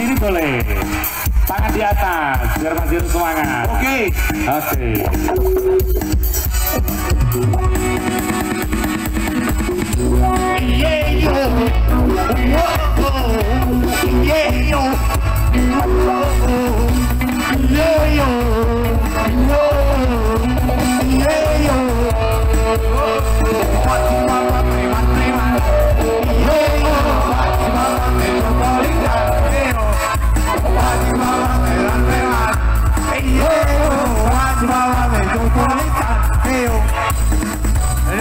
sini boleh. Tangan di atas biar masih semangat. Oke. Oke. Yeah,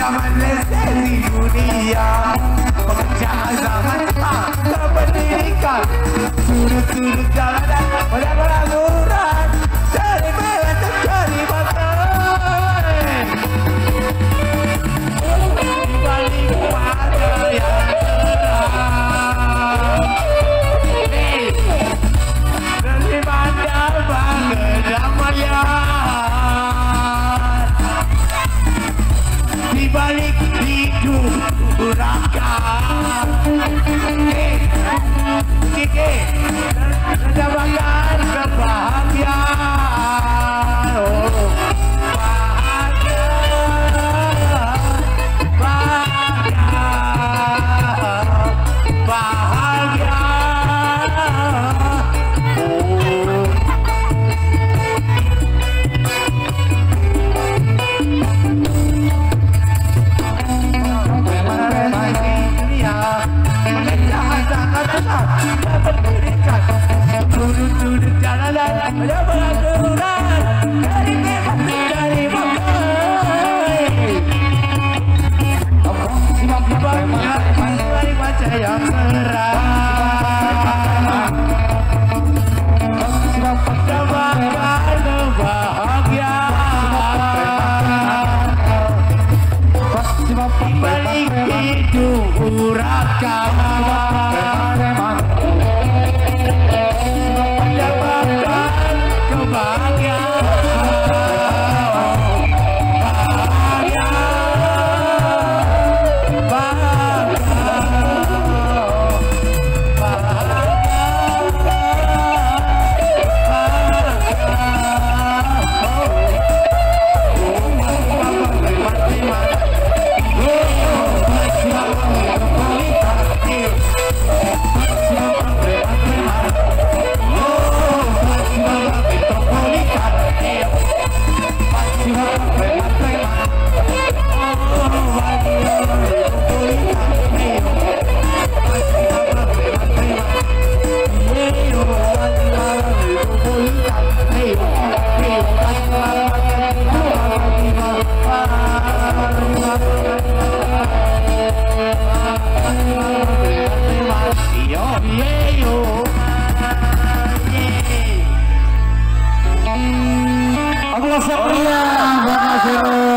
di zaman di balik hidup urakan la sonrisa.